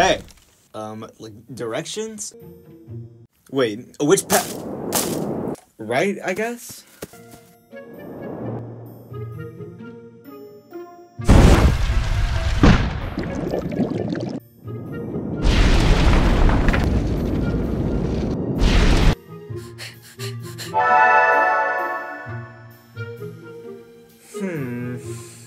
Hey! Um, like, directions? Wait, which path? Right, I guess? Hmm.